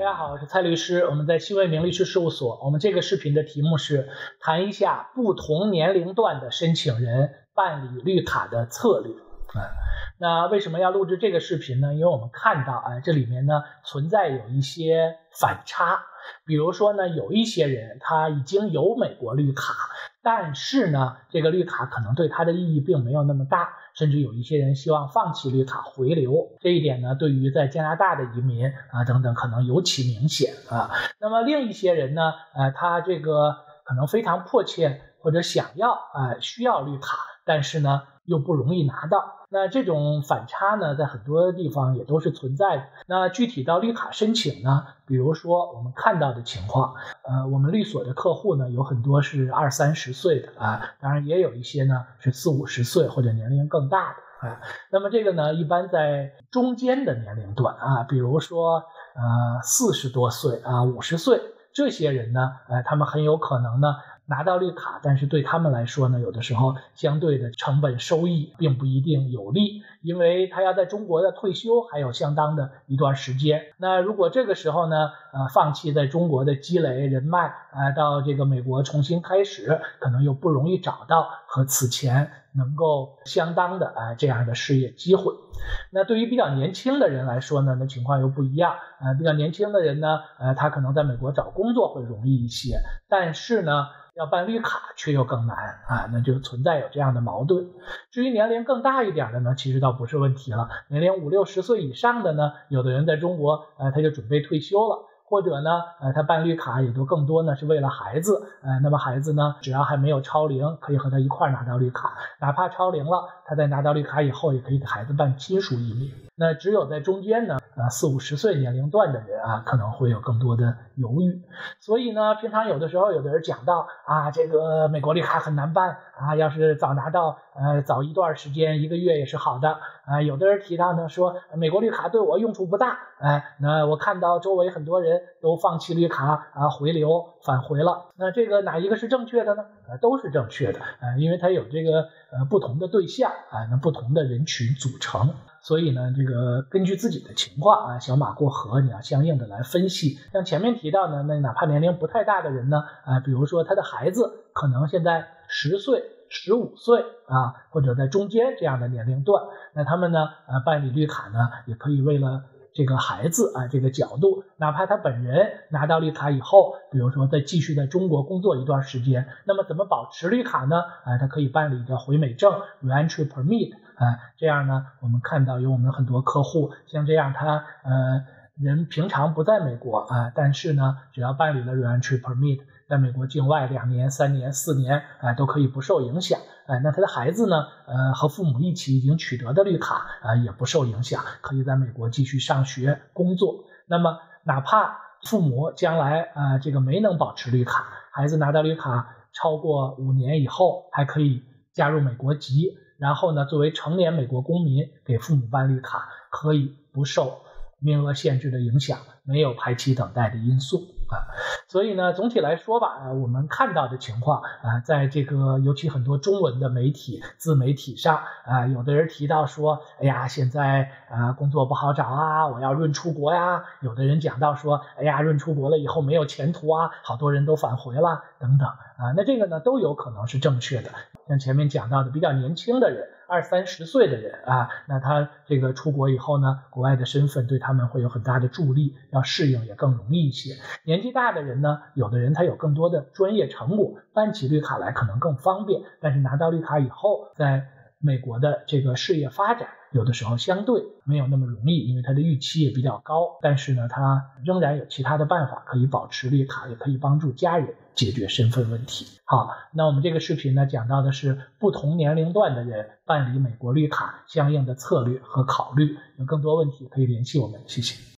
大家好，我是蔡律师，我们在新卫明律师事务所。我们这个视频的题目是谈一下不同年龄段的申请人办理绿卡的策略。啊，那为什么要录制这个视频呢？因为我们看到啊，这里面呢存在有一些反差。比如说呢，有一些人他已经有美国绿卡，但是呢，这个绿卡可能对他的意义并没有那么大，甚至有一些人希望放弃绿卡回流。这一点呢，对于在加拿大的移民啊等等，可能尤其明显啊。那么另一些人呢，呃，他这个可能非常迫切或者想要啊需要绿卡，但是呢又不容易拿到。那这种反差呢，在很多地方也都是存在的。那具体到绿卡申请呢，比如说我们看到的情况，呃，我们律所的客户呢，有很多是二三十岁的啊，当然也有一些呢是四五十岁或者年龄更大的啊。那么这个呢，一般在中间的年龄段啊，比如说呃四十多岁啊，五十岁这些人呢，呃，他们很有可能呢。拿到绿卡，但是对他们来说呢，有的时候相对的成本收益并不一定有利，因为他要在中国的退休还有相当的一段时间。那如果这个时候呢，呃，放弃在中国的积累人脉，啊，到这个美国重新开始，可能又不容易找到和此前能够相当的啊这样的事业机会。那对于比较年轻的人来说呢，那情况又不一样。啊，比较年轻的人呢，呃，他可能在美国找工作会容易一些，但是呢。要办绿卡却又更难啊，那就存在有这样的矛盾。至于年龄更大一点的呢，其实倒不是问题了。年龄五六十岁以上的呢，有的人在中国，呃，他就准备退休了，或者呢，呃，他办绿卡也都更多呢是为了孩子，呃，那么孩子呢，只要还没有超龄，可以和他一块儿拿到绿卡，哪怕超龄了，他在拿到绿卡以后，也可以给孩子办亲属移民。那只有在中间呢，呃四五十岁年龄段的人啊，可能会有更多的犹豫。所以呢，平常有的时候有的人讲到啊，这个美国绿卡很难办啊，要是早拿到，呃早一段时间一个月也是好的啊。有的人提到呢，说美国绿卡对我用处不大，哎，那我看到周围很多人都放弃绿卡啊，回流返回了。那这个哪一个是正确的呢？呃，都是正确的，啊，因为它有这个呃不同的对象啊，那不同的人群组成。所以呢，这个根据自己的情况啊，小马过河，你要相应的来分析。像前面提到的，那哪怕年龄不太大的人呢，啊，比如说他的孩子可能现在十岁、十五岁啊，或者在中间这样的年龄段，那他们呢，呃，办理绿卡呢，也可以为了这个孩子啊这个角度，哪怕他本人拿到绿卡以后，比如说再继续在中国工作一段时间，那么怎么保持绿卡呢？啊，他可以办理一个回美证 （Reentry Permit）。啊，这样呢，我们看到有我们很多客户，像这样他呃人平常不在美国啊，但是呢，只要办理了 Reentry Permit，在美国境外两年、三年、四年啊都可以不受影响。哎，那他的孩子呢，呃和父母一起已经取得的绿卡啊也不受影响，可以在美国继续上学、工作。那么哪怕父母将来啊这个没能保持绿卡，孩子拿到绿卡超过五年以后，还可以加入美国籍。然后呢，作为成年美国公民给父母办绿卡，可以不受名额限制的影响，没有排期等待的因素啊。所以呢，总体来说吧，我们看到的情况啊，在这个尤其很多中文的媒体自媒体上啊，有的人提到说，哎呀，现在啊工作不好找啊，我要润出国呀。有的人讲到说，哎呀，润出国了以后没有前途啊，好多人都返回了等等啊。那这个呢，都有可能是正确的。像前面讲到的，比较年轻的人，二三十岁的人啊，那他这个出国以后呢，国外的身份对他们会有很大的助力，要适应也更容易一些。年年纪大的人呢，有的人他有更多的专业成果，办起绿卡来可能更方便，但是拿到绿卡以后，在美国的这个事业发展。有的时候相对没有那么容易，因为他的预期也比较高，但是呢，他仍然有其他的办法可以保持绿卡，也可以帮助家人解决身份问题。好，那我们这个视频呢，讲到的是不同年龄段的人办理美国绿卡相应的策略和考虑。有更多问题可以联系我们，谢谢。